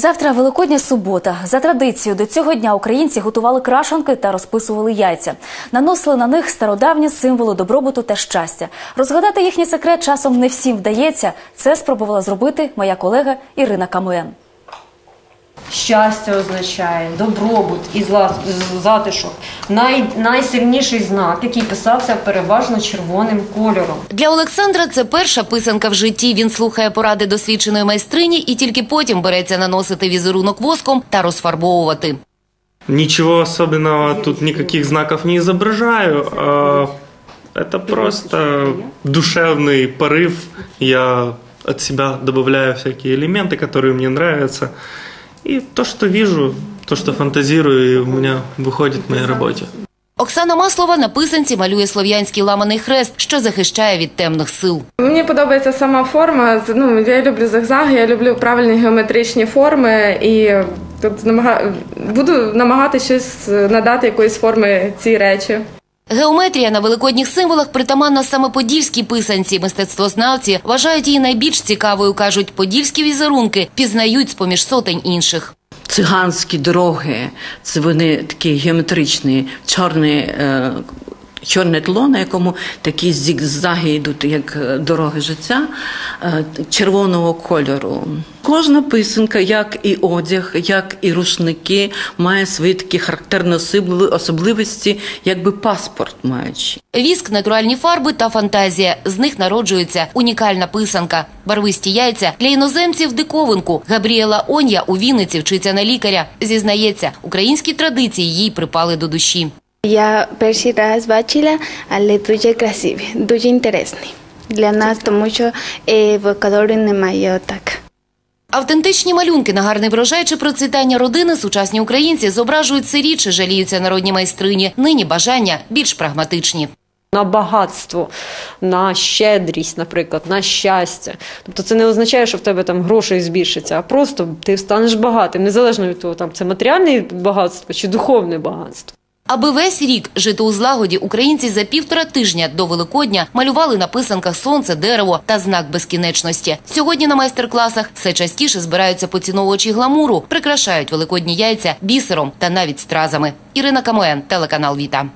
Завтра Великодня субота. За традицією до цього дня українці готували крашанки та розписували яйця. Наносили на них стародавні символи добробуту та щастя. Розгадати їхній секрет часом не всім вдається. Це спробувала зробити моя колега Ірина Камуен Щастя означає добробут і зла- з- затишок. Най, найсильніший знак, який писався переважно червоним кольором. Для Олександра це перша писанка в житті. Він слухає поради досвідченої майстрині і тільки потім береться наносити візерунок воском та розфарбовувати. Ничего особенного, тут никаких знаков не изображаю. а Это просто душевный порыв. Я от себя добавляю всякие элементы, которые мне нравятся. И то, что вижу, то, что фантазирую, и у меня выходит в моей работе. Оксана Маслова на писанці малює слов'янський ламаний хрест, що захищає від темних сил. Мені подобається сама форма. Ну, я люблю зигзаги, я люблю правильні геометричні форми і тут намага... буду намагатися щось надати якоїсь форми цій речі. Геометрія на великодніх символах притаманна саме подільській писанці. Мистецтвознавці вважають її найбільш цікавою. кажуть, подільські візерунки пізнають з поміж сотень інших. циганські дороги, це вони такі геометричні, чорні, е, чорне тло, на якому такі зігзаги йдуть, як е, дороги життя, е, червоного кольору. Кожна писанка, як і одяг, як і рушники, має свої такі характерні особливості, якби паспорт маючи. Віск, натуральні фарби та фантазія. З них народжується унікальна писанка. Барвисті яйця для іноземців диковинку. Габріела Онья у Вінниці вчиться на лікаря. Зізнається, українські традиції їй припали до душі. Я перший раз бачила, але дуже красиві, дуже інтересні. Для нас, тому що в Еквадорі немає так. Автентичні малюнки на гарний врожай чи процвітання родини сучасні українці зображують все рідше, жаліються народні майстрині. Нині бажання більш прагматичні. На багатство, на щедрість, наприклад, на щастя. Тобто це не означає, що в тебе там грошей збільшиться, а просто ти станеш багатим, незалежно від того, там це матеріальне багатство чи духовне багатство. Аби весь рік жити у злагоді, українці за півтора тижня до Великодня малювали на писанках сонце, дерево та знак безкінечності. Сьогодні на майстер-класах все частіше збираються поціновувачі гламуру, прикрашають великодні яйця бісером та навіть стразами. Ірина Камоен, телеканал Віта.